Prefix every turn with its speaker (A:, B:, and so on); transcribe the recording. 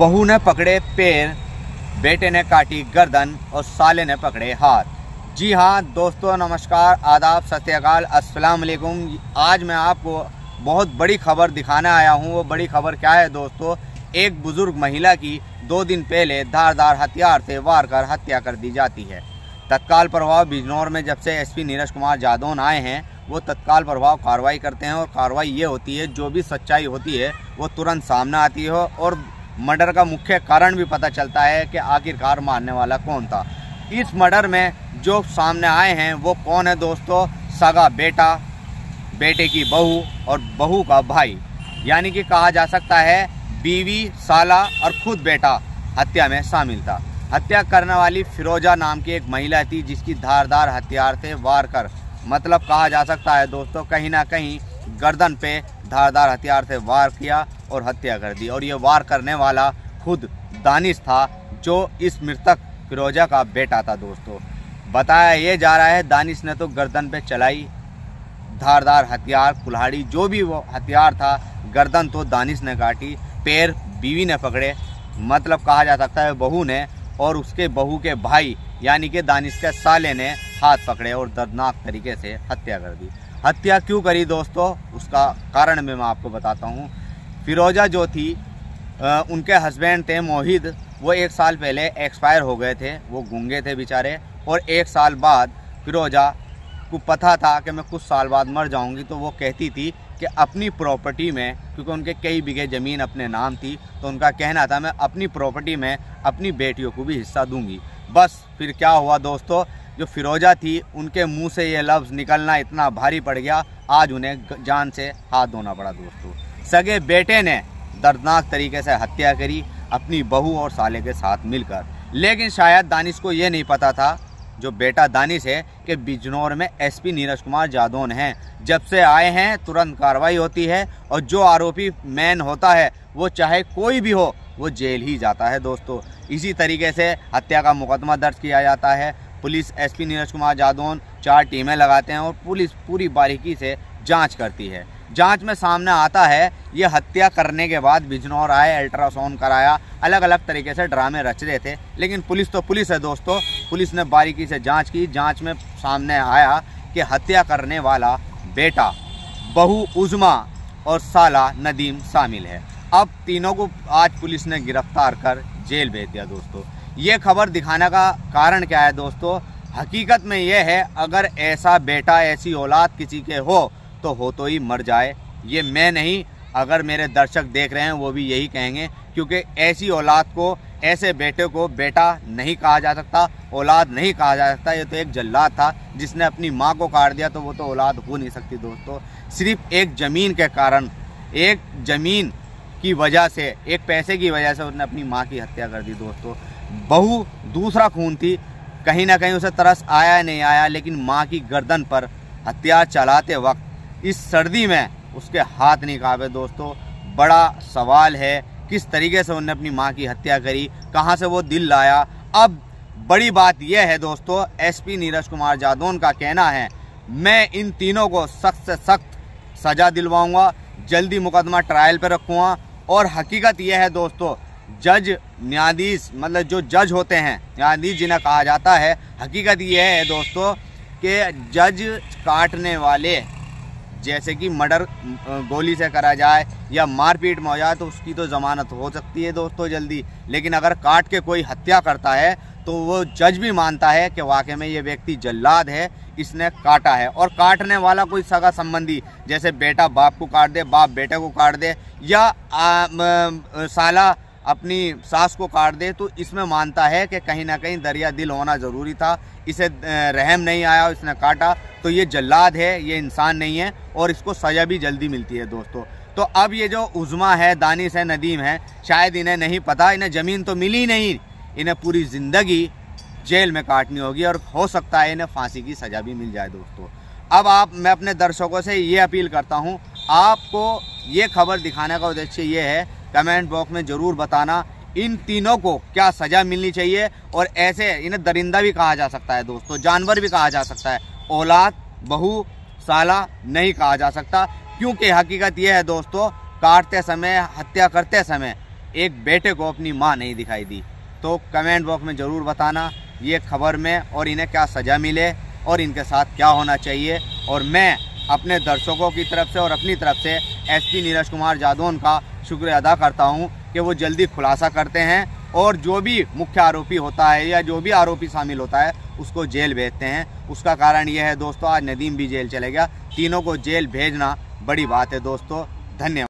A: बहू ने पकड़े पैर, बेटे ने काटी गर्दन और साले ने पकड़े हाथ। जी हाँ दोस्तों, नमस्कार, आदाब सत्यकाल अस्सलाम वालेकुम। आज मैं आपको बहुत बड़ी खबर दिखाने आया हूँ। वो बड़ी खबर क्या है, दोस्तों? एक बुज़ुर्ग महिला की दो दिन पहले धारदार हथियार से वार कर हत्या कर दी जाती है। तत्काल प्रभाव बिजनौर में जब से एसपी नीरज कुमार जादौन आए हैं, वो तत्काल प्रभाव कार्रवाई करते हैं और कार्रवाई ये होती है, जो भी सच्चाई होती है, वो तुरंत सामने आती है और मर्डर का मुख्य कारण भी पता चलता है कि आखिरकार मारने वाला कौन था। इस मर्डर में जो सामने आए हैं, वो कौन है दोस्तों? सगा बेटा, बेटे की बहू और बहू का भाई। यानी कि कहा जा सकता है, बीवी, साला और खुद बेटा हत्या में शामिल था। हत्या करने वाली फिरोजा नाम की एक महिला थी, जिसकी धारदार हथियार से वार कर मतलब कहा जा सकता है दोस्तों, कहीं ना कहीं गर्दन पे धारदार हथियार से वार किया और हत्या कर दी। और ये वार करने वाला खुद दानिश था, जो इस मृतक फिरोजा का बेटा था दोस्तों। बताया ये जा रहा है, दानिश ने तो गर्दन पे चलाई धारदार हथियार, कुल्हाड़ी, जो भी वो हथियार था, गर्दन तो दानिश ने काटी, पैर बीवी ने पकड़े। मतलब कहा जा सकता है बहू ने और उसके बहू के भाई, यानी कि दानिश के साले ने हाथ पकड़े और दर्दनाक तरीके से हत्या कर दी। हत्या क्यों करी दोस्तों? उसका कारण भी मैं आपको बताता हूँ। फिरोजा जो थी उनके हस्बैंड थे मोहिद वो एक साल पहले एक्सपायर हो गए थे। वो गूँगे थे बेचारे। और एक साल बाद फिरोजा को पता था कि मैं कुछ साल बाद मर जाऊँगी। तो वो कहती थी कि अपनी प्रॉपर्टी में, क्योंकि उनके कई बीघे ज़मीन अपने नाम थी तो उनका कहना था, मैं अपनी प्रॉपर्टी में अपनी बेटियों को भी हिस्सा दूँगी। बस फिर क्या हुआ दोस्तों? जो फिरोजा थी, उनके मुँह से ये लफ्ज़ निकलना इतना भारी पड़ गया, आज उन्हें जान से हाथ धोना पड़ा दोस्तों। सगे बेटे ने दर्दनाक तरीके से हत्या करी, अपनी बहू और साले के साथ मिलकर। लेकिन शायद दानिश को ये नहीं पता था, जो बेटा दानिश है, कि बिजनौर में एसपी नीरज कुमार जादौन हैं। जब से आए हैं, तुरंत कार्रवाई होती है, और जो आरोपी मैन होता है, वो चाहे कोई भी हो, वो जेल ही जाता है दोस्तों। इसी तरीके से हत्या का मुकदमा दर्ज किया जाता है पुलिस एसपी नीरज कुमार जादौन चार टीमें लगाते हैं और पुलिस पूरी बारीकी से जाँच करती है। जाँच में सामने आता है, ये हत्या करने के बाद बिजनौर आए, अल्ट्रासाउंड कराया अलग अलग तरीके से ड्रामे रच रहे थे, लेकिन पुलिस तो पुलिस है दोस्तों, पुलिस ने बारीकी से जाँच की, जाँच में सामने आया कि हत्या करने वाला बेटा बहू उजमा और साला नदीम शामिल है। अब तीनों को आज पुलिस ने गिरफ़्तार कर जेल भेज दिया दोस्तों। ये खबर दिखाने का कारण क्या है दोस्तों? हकीकत में यह है, अगर ऐसा बेटा, ऐसी औलाद किसी के हो तो हो तो ही मर जाए। ये मैं नहीं, अगर मेरे दर्शक देख रहे हैं, वो भी यही कहेंगे, क्योंकि ऐसी औलाद को, ऐसे बेटे को बेटा नहीं कहा जा सकता, औलाद नहीं कहा जा सकता। ये तो एक जल्लाद था, जिसने अपनी माँ को काट दिया तो वो तो औलाद हो नहीं सकती दोस्तों। सिर्फ़ एक ज़मीन के कारण, एक ज़मीन की वजह से, एक पैसे की वजह से उसने अपनी माँ की हत्या कर दी दोस्तों। बहू दूसरा खून थी। कहीं ना कहीं उसे तरस आया नहीं आया, लेकिन माँ की गर्दन पर हथियार चलाते वक्त इस सर्दी में उसके हाथ नहीं काबे दोस्तों, बड़ा सवाल है, किस तरीके से उन्होंने अपनी माँ की हत्या करी, कहाँ से वो दिल लाया? अब बड़ी बात यह है दोस्तों, एसपी नीरज कुमार जादौन का कहना है, मैं इन तीनों को सख्त से सख्त सजा दिलवाऊँगा, जल्दी मुकदमा ट्रायल पर रखूँगा, और हकीकत यह है दोस्तों जज न्यायाधीश मतलब जो जज होते हैं न्यायाधीश जिन्हें कहा जाता है हकीकत यह है दोस्तों कि जज काटने वाले जैसे कि मर्डर गोली से करा जाए या मारपीट में हो जाए तो उसकी तो ज़मानत हो सकती है दोस्तों जल्दी। लेकिन अगर काट के कोई हत्या करता है तो वो जज भी मानता है कि वाकई में ये व्यक्ति जल्लाद है इसने काटा है। और काटने वाला कोई सगा संबंधी जैसे बेटा बाप को काट दे बाप बेटे को काट दे या आ, म, साला अपनी सास को काट दे तो इसमें मानता है कि कहीं ना कहीं दरिया दिल होना ज़रूरी था। इसे रहम नहीं आया और इसने काटा। तो ये जल्लाद है, ये इंसान नहीं है और इसको सज़ा भी जल्दी मिलती है दोस्तों। तो अब ये जो उज़मा है दानिश है नदीम है, शायद इन्हें नहीं पता, इन्हें ज़मीन तो मिली नहीं। इन्हें पूरी ज़िंदगी जेल में काटनी होगी और हो सकता है इन्हें फांसी की सज़ा भी मिल जाए दोस्तों। अब आप, मैं अपने दर्शकों से ये अपील करता हूँ, आपको ये खबर दिखाने का उद्देश्य ये है कमेंट बॉक्स में ज़रूर बताना, इन तीनों को क्या सज़ा मिलनी चाहिए और ऐसे इन्हें दरिंदा भी कहा जा सकता है दोस्तों, जानवर भी कहा जा सकता है। औलाद, बहू, साला नहीं कहा जा सकता, क्योंकि हकीकत यह है दोस्तों, काटते समय, हत्या करते समय एक बेटे को अपनी माँ नहीं दिखाई दी। तो कमेंट बॉक्स में ज़रूर बताना ये खबर में और इन्हें क्या सज़ा मिले और इनके साथ क्या होना चाहिए। और मैं अपने दर्शकों की तरफ़ से और अपनी तरफ़ से एसपी नीरज कुमार जादौन का शुक्रिया अदा करता हूँ कि वो जल्दी खुलासा करते हैं और जो भी मुख्य आरोपी होता है या जो भी आरोपी शामिल होता है, उसको जेल भेजते हैं। उसका कारण यह है, दोस्तों, आज नदीम भी जेल चले गया। तीनों को जेल भेजना बड़ी बात है, दोस्तों। धन्यवाद।